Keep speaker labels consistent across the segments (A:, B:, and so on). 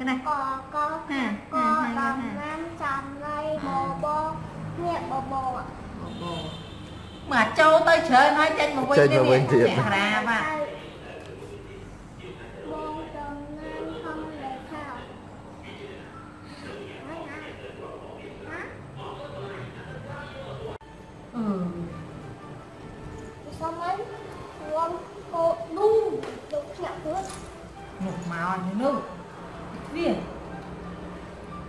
A: កណា
B: កក
A: ណា
B: កដំណាំចំលៃបបនេះបប
A: បបមកចូលទៅច្រើនហើយចេញមកវិញ
C: ចេញមកវិញទៀត
A: ក្រាបាទ
B: មក
A: អ
B: ញនោះ
A: វា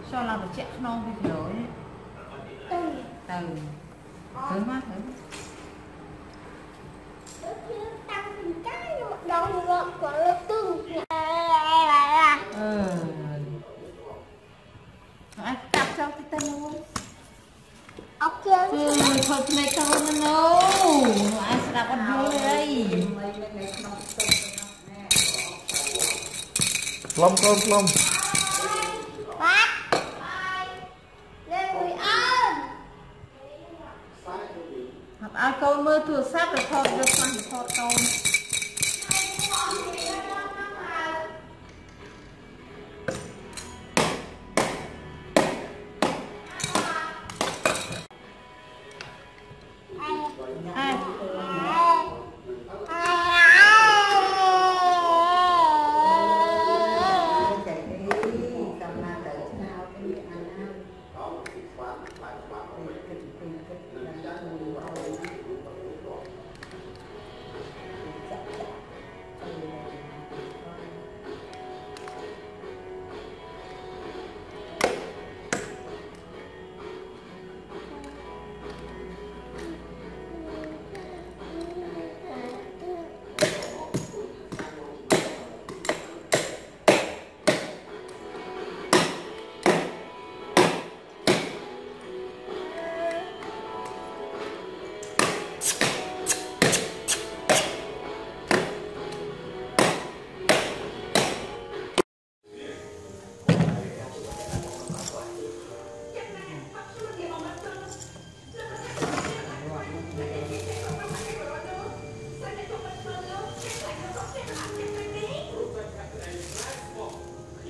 A: ចូលឡើងបញ្ជាក់ក្នុងវីដេអូនេះ
B: ទៅ
A: ទៅទៅមកទៅ
B: តាំងពីកាយមកដងមកក៏លើទឹងអេ
A: អឺអាចកាប់ចោលទៅទៅ
B: អូខេជួ
A: យធ្វើភ្នែកកូន
C: ហ្នឹ
B: ងអូ
A: អាចស្ដាប់អត់យល់ទេ
B: អី
D: Klom, klom, klom. Wat?
A: Lên mùi ơn. Học ai con mơ thừa sát rồi thôi, đưa sang thì thôi Ai? Ai?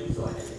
A: enjoy it.